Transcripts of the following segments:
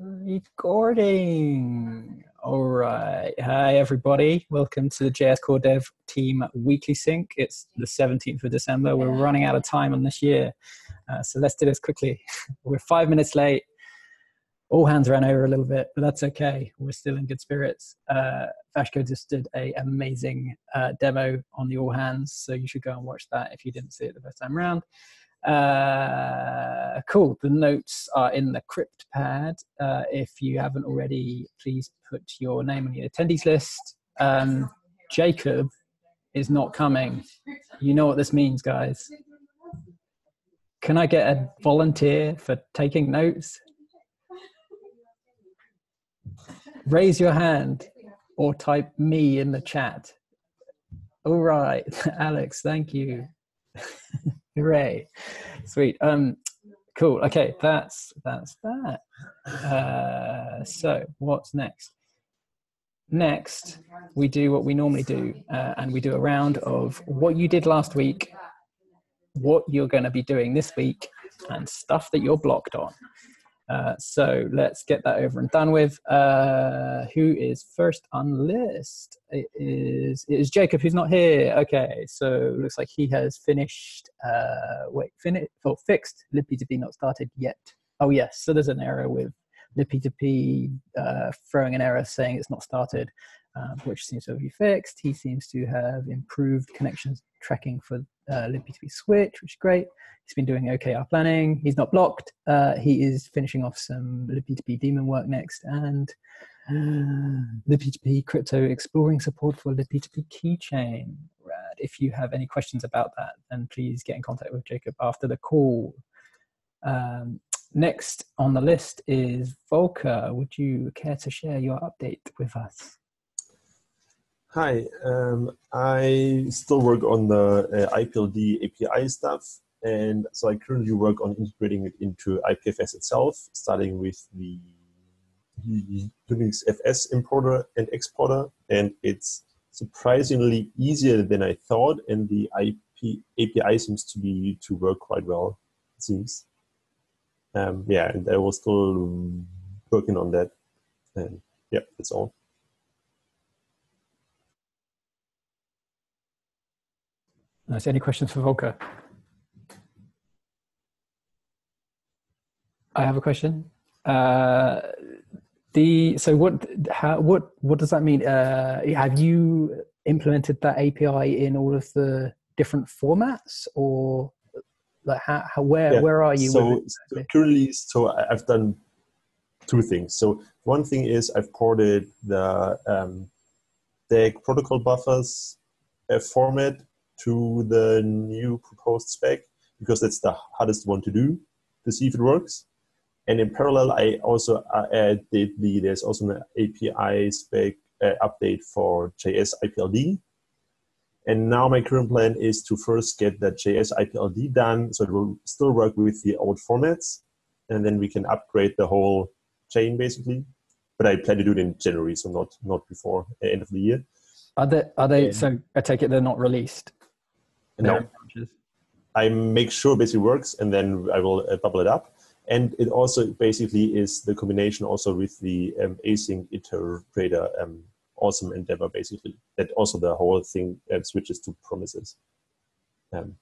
Recording. All right. Hi, everybody. Welcome to the JS Core Dev Team Weekly Sync. It's the 17th of December. We're running out of time on this year. Uh, so let's do this quickly. We're five minutes late. All hands ran over a little bit, but that's okay. We're still in good spirits. Uh, Vasco just did a amazing uh, demo on the all hands, so you should go and watch that if you didn't see it the first time around. Uh, cool. The notes are in the CryptPad. Uh, if you haven't already, please put your name on the attendees list. Um, Jacob is not coming. You know what this means, guys. Can I get a volunteer for taking notes? Raise your hand or type me in the chat. All right, Alex, thank you. Hooray. Sweet. Um, cool. Okay, that's that's that. Uh, so what's next? Next, we do what we normally do, uh, and we do a round of what you did last week, what you're going to be doing this week, and stuff that you're blocked on. Uh, so let's get that over and done with. Uh, who is first on list? It is, it is Jacob, who's not here. Okay, so looks like he has finished. Uh, wait, finished or oh, fixed libp2p not started yet. Oh yes, so there's an error with libp2p uh, throwing an error saying it's not started, um, which seems to be fixed. He seems to have improved connections tracking for uh, libp2p switch, which is great. He's been doing OKR planning. He's not blocked. Uh, he is finishing off some libp2p daemon work next and uh, libp2p crypto exploring support for libp2p keychain. Rad. If you have any questions about that, then please get in contact with Jacob after the call. Um, next on the list is Volker. Would you care to share your update with us? Hi, um, I still work on the uh, IPLD API stuff. And so I currently work on integrating it into IPFS itself, starting with the Unix FS importer and exporter. And it's surprisingly easier than I thought. And the IP, API seems to be to work quite well, it seems. Um, yeah, and I was still working on that. And yeah, that's all. Nice. Any questions for Volker? I have a question. Uh, the so what how what what does that mean? Uh, have you implemented that API in all of the different formats, or like how, how where yeah. where are you? So, so currently, so I've done two things. So one thing is I've ported the um, DAG protocol buffers uh, format to the new proposed spec because that's the hardest one to do to see if it works. And in parallel, I also uh, did the, there's also an API spec uh, update for JS IPLD. And now my current plan is to first get that JS IPLD done, so it will still work with the old formats, and then we can upgrade the whole chain basically. But I plan to do it in January, so not not before end of the year. Are they? Are they? Yeah. So I take it they're not released. No. I make sure basically works, and then I will uh, bubble it up and it also basically is the combination also with the um, async iterator um, awesome endeavor basically that also the whole thing uh, switches to promises um,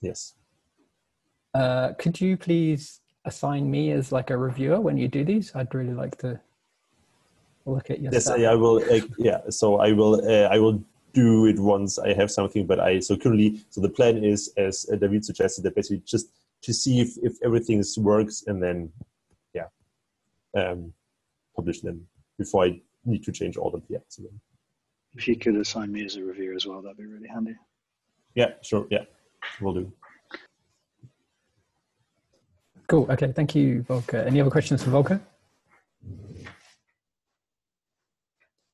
yes uh, could you please assign me as like a reviewer when you do these i'd really like to look at your yes stuff. i will uh, yeah so i will uh, i will do it once i have something but i so currently so the plan is as uh, david suggested that basically just to see if, if everything works and then yeah um, publish them before I need to change all the PX again. If you could assign me as a reviewer as well, that'd be really handy. Yeah, sure. Yeah, we'll do. Cool. Okay. Thank you, Volker. Any other questions for Volker?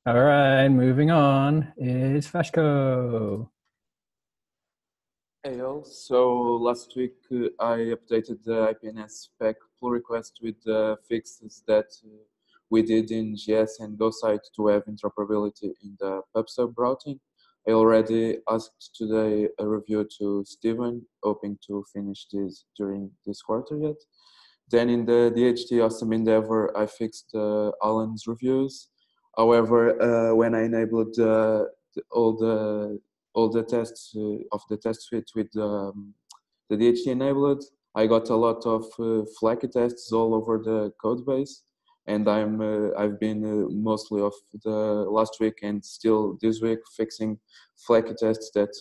All right. Moving on is Vasco. Hey all, so last week uh, I updated the IPNS spec pull request with the fixes that uh, we did in JS and Go GoSite to have interoperability in the PubSub routing. I already asked today a review to Steven, hoping to finish this during this quarter yet. Then in the DHT Awesome Endeavor, I fixed uh, Alan's reviews. However, uh, when I enabled uh, all the all the tests uh, of the test suite with um, the DHT enabled, I got a lot of uh, flaky tests all over the code base, and I'm uh, I've been uh, mostly of the last week and still this week fixing flaky tests that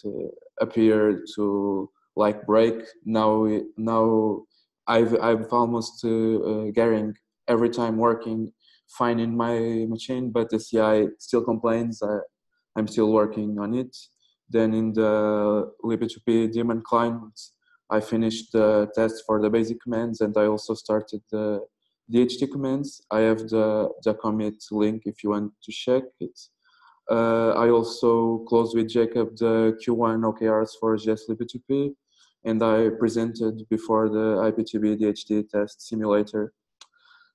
appear to like break. Now now I've I've almost uh, getting every time working fine in my machine, but the CI still complains. I, I'm still working on it. Then in the libp2p daemon client, I finished the test for the basic commands and I also started the DHT commands. I have the, the commit link if you want to check it. Uh, I also closed with Jacob the Q1 OKRs for js-libp2p and I presented before the IPTB DHT test simulator.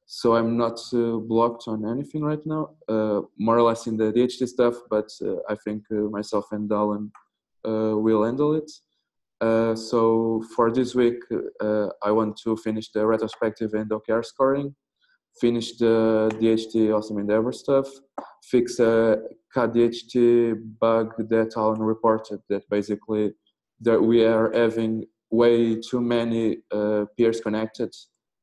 So I'm not uh, blocked on anything right now, uh, more or less in the DHT stuff, but uh, I think uh, myself and Alan uh, will handle it. Uh, so for this week, I want to finish the retrospective and OKR scoring, finish the DHT Awesome Endeavor stuff, fix a KDHT bug that Alan reported that basically that we are having way too many peers connected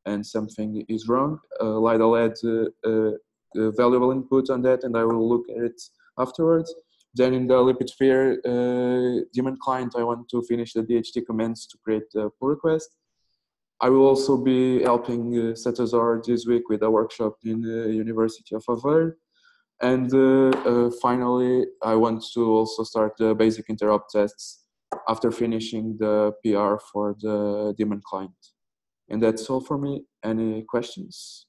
and something is wrong. Uh, Lidl had uh, valuable input on that and I will look at it afterwards. Then in the libp2p uh, daemon client, I want to finish the DHT commands to create the pull request. I will also be helping uh, Satazar this week with a workshop in the University of Aveiro. And uh, uh, finally, I want to also start the basic interop tests after finishing the PR for the daemon client. And that's all for me. Any questions?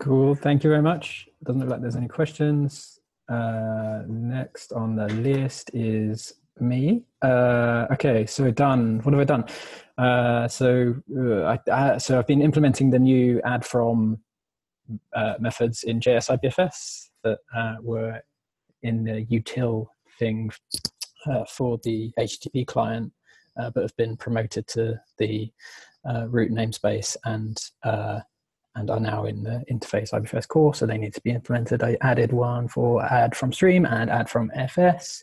Cool. Thank you very much. Doesn't look like there's any questions. Uh, next on the list is me. Uh, okay, so done. What have I done? Uh, so uh, I, I, so I've been implementing the new add from uh, methods in JS IPFS that uh, were in the util thing uh, for the HTTP client, uh, but have been promoted to the uh, root namespace and uh, and are now in the interface IPFS core, so they need to be implemented. I added one for add from stream and add from FS.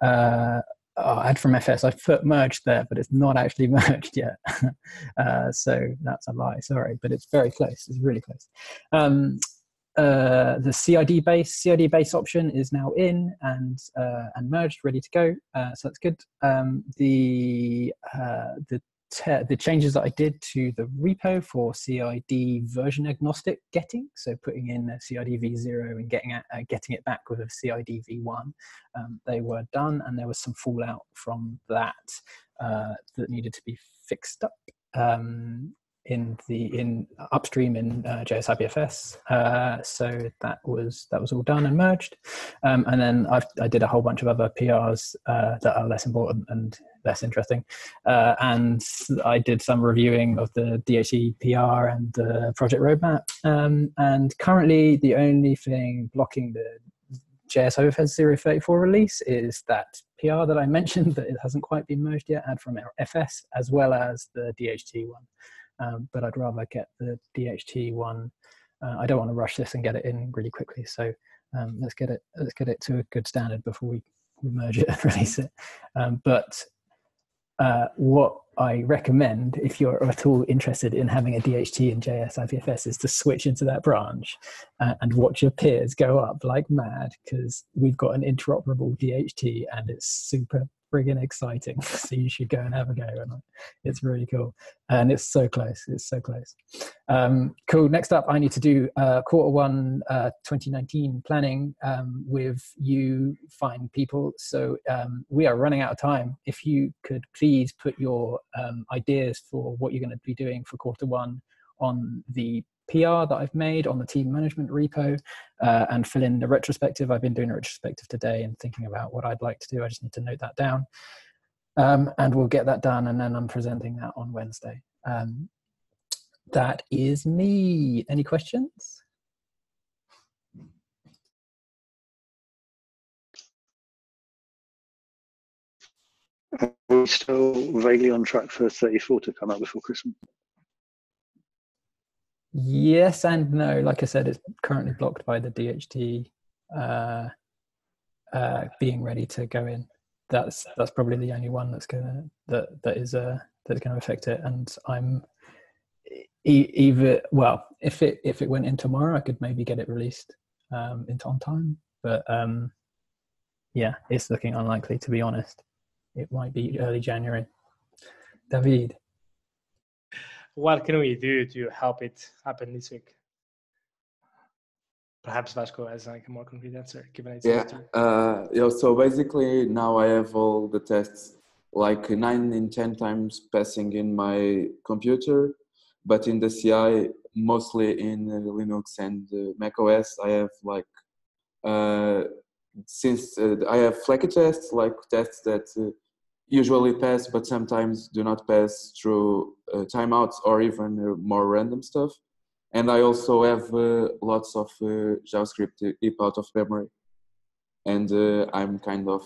Uh, oh, add from FS, I put merged there, but it's not actually merged yet. uh, so that's a lie, sorry, but it's very close. It's really close. Um, uh, the CID base CID base option is now in and uh, and merged, ready to go. Uh, so that's good. Um, the uh, the the changes that I did to the repo for CID version agnostic getting, so putting in CID v0 and getting at, uh, getting it back with a CID v1, um, they were done, and there was some fallout from that uh, that needed to be fixed up. Um, in the in upstream in uh, JSIPFS. Uh, so that was that was all done and merged, um, and then I've, i did a whole bunch of other PRs uh, that are less important and less interesting, uh, and I did some reviewing of the DHT PR and the project roadmap. Um, and currently, the only thing blocking the JS IPFS 034 release is that PR that I mentioned that it hasn't quite been merged yet, add from FS, as well as the DHT one um, but I'd rather get the DHT one. Uh, I don't want to rush this and get it in really quickly. So um, let's get it let's get it to a good standard before we, we merge it and release it. Um, but uh, what I recommend, if you're at all interested in having a DHT in JS IPFS, is to switch into that branch uh, and watch your peers go up like mad because we've got an interoperable DHT and it's super friggin' exciting. so you should go and have a go. And it's really cool. And it's so close. It's so close. Um, cool. Next up, I need to do uh, quarter one uh, 2019 planning um, with you fine people. So um, we are running out of time. If you could please put your um, ideas for what you're going to be doing for quarter one on the PR that I've made on the team management repo uh, and fill in the retrospective. I've been doing a retrospective today and thinking about what I'd like to do. I just need to note that down. Um, and we'll get that done and then I'm presenting that on Wednesday. Um, that is me. Any questions? We're we still vaguely on track for 34 to come out before Christmas? Yes and no. Like I said, it's currently blocked by the DHT uh, uh, being ready to go in. That's that's probably the only one that's gonna that that is uh that's gonna affect it. And I'm either well, if it if it went in tomorrow, I could maybe get it released um, on time. But um, yeah, it's looking unlikely to be honest. It might be early January. David. What can we do to help it happen this week? Perhaps Vasco has like a more concrete answer, given it's Yeah, uh, yeah. So basically, now I have all the tests like nine in ten times passing in my computer, but in the CI, mostly in uh, Linux and uh, Mac OS, I have like uh, since uh, I have flaky tests, like tests that uh, usually pass, but sometimes do not pass through uh, timeouts or even uh, more random stuff. And I also have uh, lots of uh, JavaScript heap out of memory and I'm kind of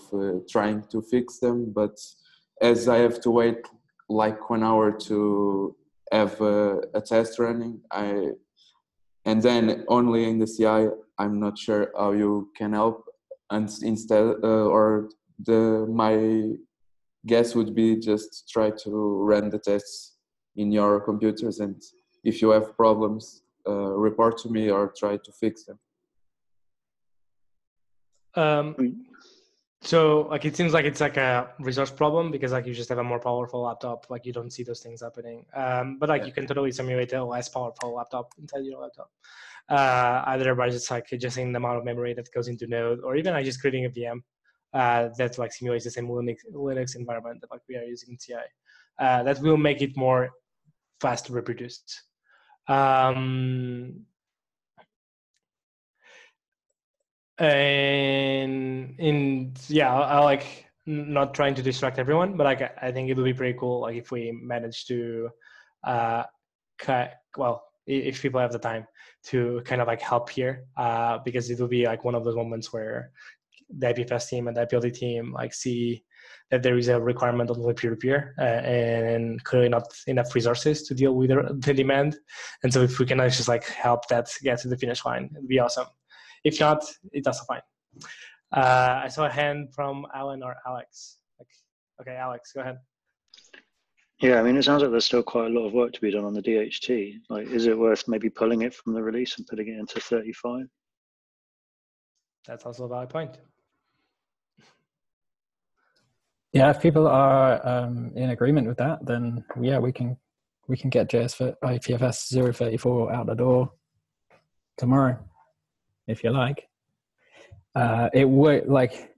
trying to fix them. But as I have to wait like one hour to have uh, a test running, I and then only in the CI, I'm not sure how you can help. And instead, uh, or the my guess would be just try to run the tests in your computers, and if you have problems, uh, report to me or try to fix them. Um, Mm. so like it seems like it's like a resource problem because like you just have a more powerful laptop, like you don't see those things happening. Um, but like you can totally simulate a less powerful laptop inside your laptop. Uh, either by just like adjusting the amount of memory that goes into Node, or even like just creating a VM uh, that like simulates the same Linux Linux environment that like we are using in CI. Uh, that will make it more fast to reproduce. Um, and in yeah I, I like not trying to distract everyone but like I- i think it would be pretty cool like if we manage to uh cut well if people have the time to kind of like help here uh because it will be like one of those moments where the IPFS team and the IPLD team like see that there is a requirement on the peer-to-peer uh, and clearly not enough resources to deal with the the demand and so if we can just like help that get to the finish line it'd be awesome if not, it's also fine. Uh, I saw a hand from Alan or Alex. Like, okay, Alex, go ahead. Yeah, I mean, it sounds like there's still quite a lot of work to be done on the DHT. Like, is it worth maybe pulling it from the release and putting it into 35? That's also a valid point. Yeah, if people are um, in agreement with that, then yeah, we can we can get JS for IPFS 034 out the door tomorrow, if you like. Uh, it would like,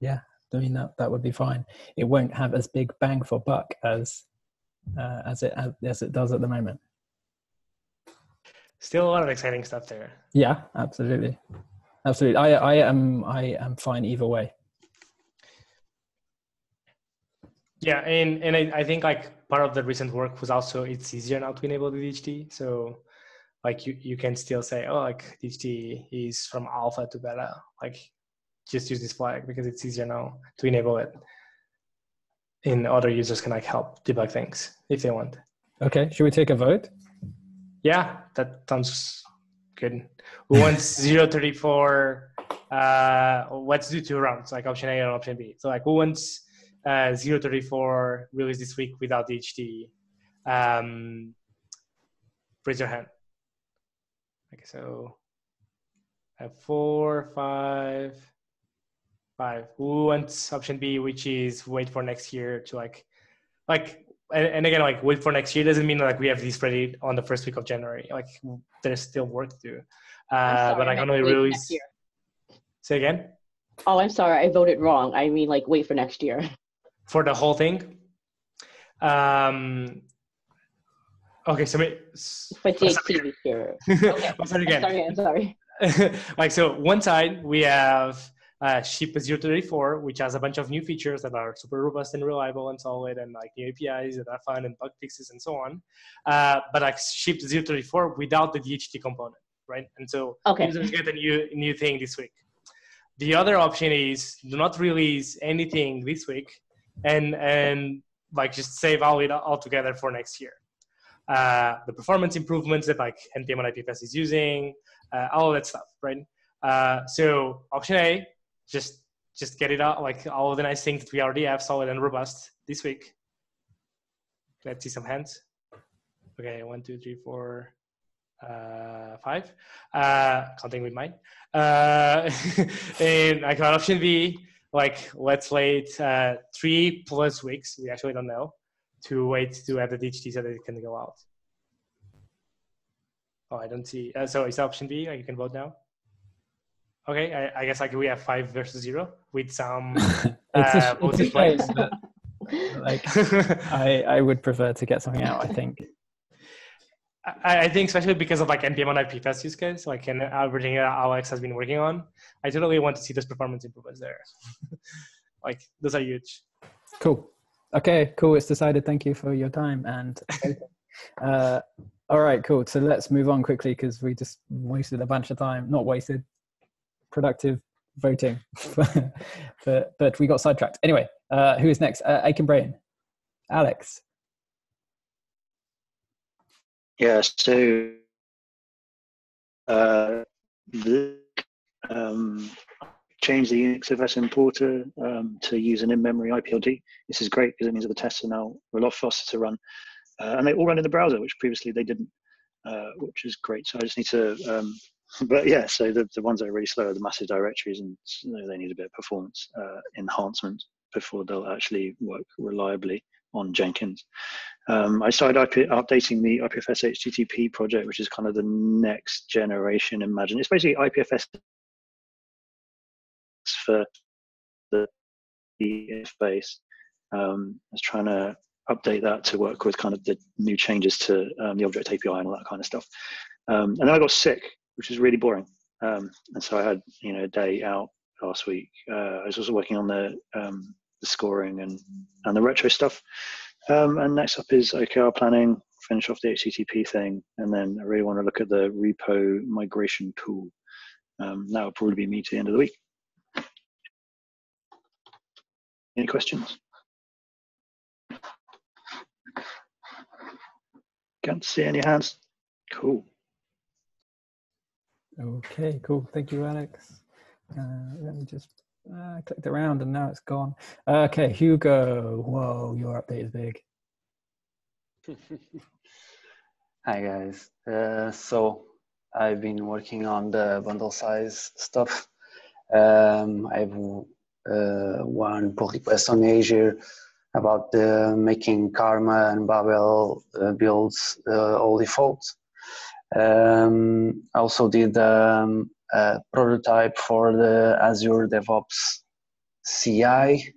yeah, I mean that that would be fine. It won't have as big bang for buck as uh, as it as, as it does at the moment. Still a lot of exciting stuff there. Yeah, absolutely, absolutely. I I am I am fine either way. Yeah, and and I, I think like part of the recent work was also it's easier now to enable the DHT. So like you, you can still say, oh, like DHT is from alpha to beta. Like just use this flag because it's easier now to enable it. And other users can like help debug things if they want. Okay, should we take a vote? Yeah, that sounds good. We want 034. Uh, let's do two rounds, like option A and option B. So like who wants uh, 034 released this week without DHT? Um, raise your hand. Okay, so I have four, five, five. Who wants option B, which is wait for next year to like, like, and, and again, like wait for next year doesn't mean like we have this ready on the first week of January. Like there's still work to do. Uh, sorry, but I I can only release. Say again Oh, I'm sorry. I voted wrong. I mean, like, wait for next year. for the whole thing. Um. Okay, so me, For let's start DHT this year. again. Okay. I'm again. sorry. I'm sorry. like so one side we have uh, ship 034 which has a bunch of new features that are super robust and reliable and solid and like new apis that are fun and bug fixes and so on uh, but like ship 034 without the dht component right and so Okay. users get a new new thing this week the other option is do not release anything this week and and like just save all it all together for next year. Uh, the performance improvements that like npm on IPFS is using, uh, all that stuff, right? Uh, so option A, just just get it out, like all the nice things that we already have, solid and robust this week. Let's see some hands. Okay, one, two, three, four, uh, five, uh, counting with mine. Uh, and I got option B, like let's wait uh, three plus weeks. We actually don't know to wait to have the DHT so that it can go out. Oh, I don't see. Uh, so it's option B. Like you can vote now. Okay, I, I guess like we have five versus zero with some it's uh, a, it's a place. like I, I would prefer to get something out. I think. I, I think especially because of like npm on IPFS use case, like in everything that Alex has been working on, I totally want to see those performance improvements there. like those are huge. Cool. Okay, cool. It's decided. Thank you for your time and. uh, all right, cool. So let's move on quickly because we just wasted a bunch of time. Not wasted, productive voting, but but we got sidetracked. Anyway, uh, who is next? Uh, achingbrain, Alex. Yeah, so uh, the um, change the Unix FS importer um, to use an in-memory IPLD. This is great because it means that the tests are now a lot faster to run, uh, and they all run in the browser, which previously they didn't, uh, which is great. So I just need to, um, but yeah, so the, the ones that are really slow are the massive directories, and they need a bit of performance uh, enhancement before they'll actually work reliably on Jenkins. Um, I started IP, updating the IPFS HTTP project, which is kind of the next generation. Imagine it's basically IPFS for the interface. Um, I was trying to update that to work with kind of the new changes to um, the object API and all that kind of stuff. Um, and then I got sick, which is really boring. Um, and so I had you know a day out last week. Uh, I was also working on the um, the scoring and and the retro stuff. Um, and next up is OKR planning, finish off the HTTP thing, and then I really want to look at the repo migration tool. Um, that will probably be me to the end of the week. Any questions? Can't see any hands. Cool. Okay, cool. Thank you, Alex. Uh, let me just uh, clicked around and now it's gone. Okay, Hugo. Whoa, your update is big. Hi guys. Uh, so I've been working on the bundle size stuff. Um, I have uh, one pull request on aegir about the making Karma and Babel uh, builds uh, all default. Um, I also did um, prototype for the Azure DevOps CI,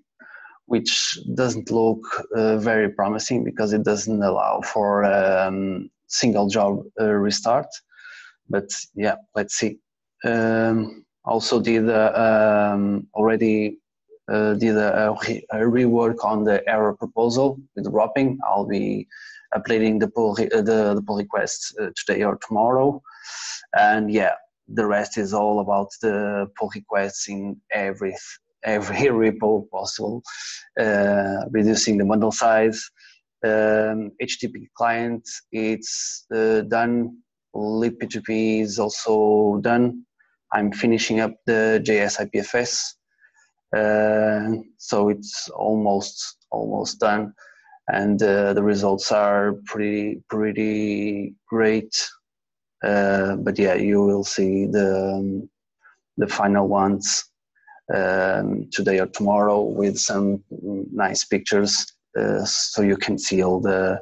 which doesn't look uh, very promising because it doesn't allow for um, single job uh, restart. But yeah, let's see. Um, also did uh, um, already uh, did a, a, rework on the error proposal with wrapping. I'll be updating the pull, re- uh, the, the pull requests uh, today or tomorrow. And yeah, the rest is all about the pull requests in every every repo possible, uh, reducing the bundle size. Um, HTTP client, it's uh, done. libp2p is also done. I'm finishing up the JS IPFS, uh, so it's almost almost done, and uh, the results are pretty pretty great. Uh, but yeah, you will see the um, the final ones um, today or tomorrow with some nice pictures, uh, so you can see all the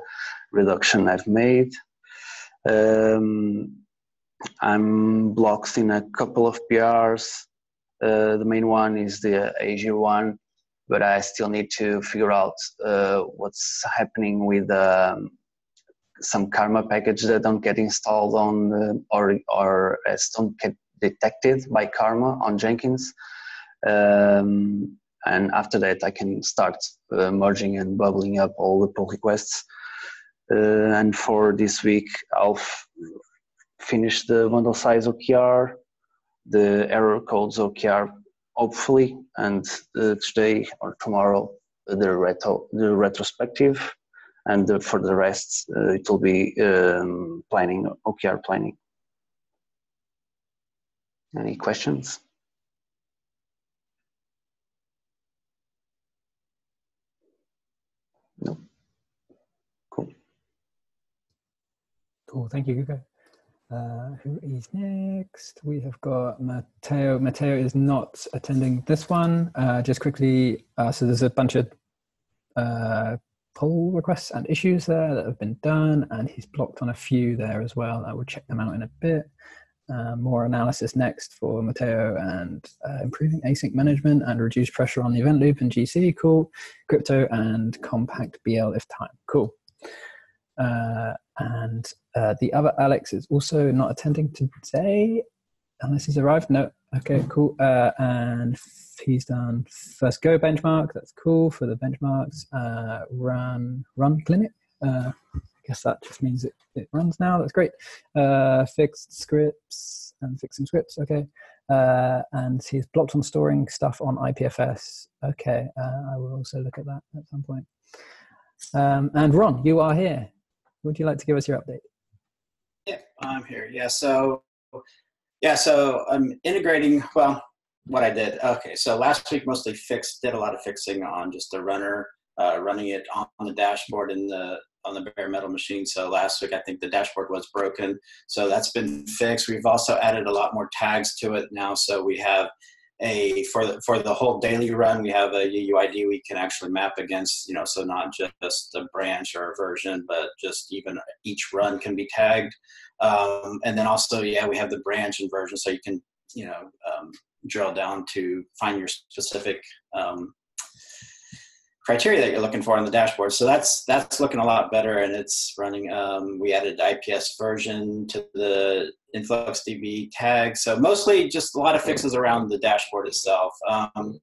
reduction I've made. Um, I'm blocked in a couple of PRs. Uh, the main one is the aegir one, but I still need to figure out uh, what's happening with um, some Karma package that don't get installed on the, or or as don't get detected by Karma on Jenkins. Um, and after that, I can start uh, merging and bubbling up all the pull requests. Uh, and for this week, I'll finish the bundle size OKR, the error codes OKR hopefully, and uh, today or tomorrow the retro the retrospective, and uh, for the rest uh, it will be um, planning OKR planning. Any questions? No. Cool. Cool. Thank you, Hugo. Uh, who is next? We have got Matteo. Matteo is not attending this one. Uh, just quickly, uh, so there's a bunch of uh, pull requests and issues there that have been done, and he's blocked on a few there as well. I will check them out in a bit. Uh, more analysis next for Matteo and uh, improving async management and reduce pressure on the event loop and GC. Cool. Crypto and compact BL if time. Cool. Uh, and uh, the other Alex is also not attending today, unless he's arrived. No. Okay, cool. Uh, and he's done first go benchmark. That's cool for the benchmarks. Uh, run run clinic. Uh, I guess that just means it, it runs now. That's great. Uh, fixed scripts and fixing scripts. Okay. Uh, and he's blocked on storing stuff on IPFS. Okay. I will also look at that at some point. Um, and Ron, you are here. Would you like to give us your update? Yeah, I'm here. Yeah, so yeah, so I'm integrating. Well, what I did. Okay, so last week mostly fixed. Did a lot of fixing on just the runner, uh, running it on the dashboard in the on the bare metal machine. So last week I think the dashboard was broken. So that's been fixed. We've also added a lot more tags to it now. So we have a for the for the whole daily run we have a UUID we can actually map against you know so not just a branch or a version but just even each run can be tagged um, and then also yeah we have the branch and version so you can you know um, drill down to find your specific um, criteria that you're looking for on the dashboard. So that's that's looking a lot better, and it's running. Um, we added IPFS version to the InfluxDB tag. So mostly just a lot of fixes around the dashboard itself, um,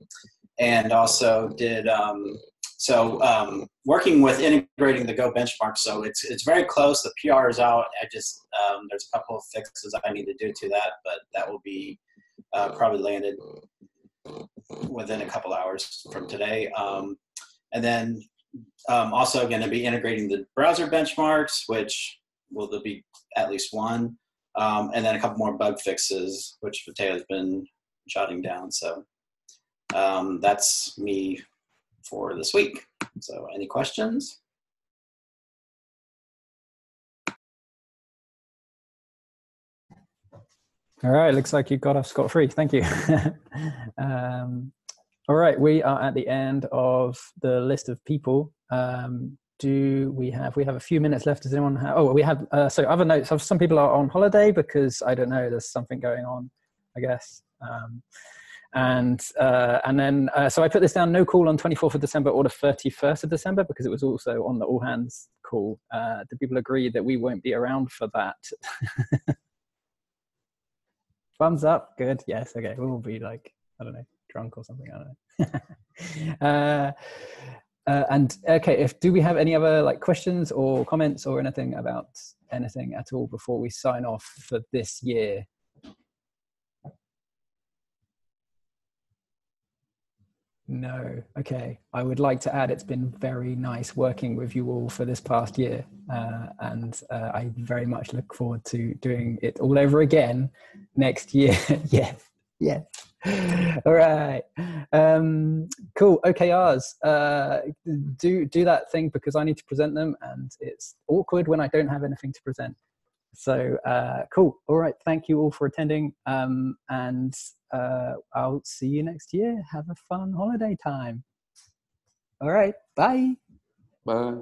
and also did. Um, so um, working with integrating the Go benchmark, so it's it's very close. The PR is out. I just um, there's a couple of fixes I need to do to that, but that will be uh, probably landed within a couple hours from today. Um, and then um, also going to be integrating the browser benchmarks, which will there be at least one, um, and then a couple more bug fixes, which Matteo's been jotting down. So um, that's me for this week. So any questions? All right, looks like you got off scot free. Thank you. um, all right, we are at the end of the list of people. Um, do we have we have a few minutes left? Does anyone have? Oh, we have. Uh, so other notes. Some people are on holiday because I don't know. There's something going on, I guess. Um, and uh, and then uh, so I put this down. No call on 24th of December or the 31st of December because it was also on the all hands call. Uh, do people agree that we won't be around for that? Thumbs up. Good. Yes. Okay. We'll be like I don't know drunk or something. I don't know. uh, uh, and okay, if do we have any other like questions or comments or anything about anything at all before we sign off for this year? No. Okay. I would like to add it's been very nice working with you all for this past year. Uh, and uh, I very much look forward to doing it all over again next year. yes. Yes. All right. Um, cool. OKRs. Uh, do do that thing because I need to present them, and it's awkward when I don't have anything to present. So uh, cool. All right. Thank you all for attending, um, and uh, I'll see you next year. Have a fun holiday time. All right. Bye. Bye.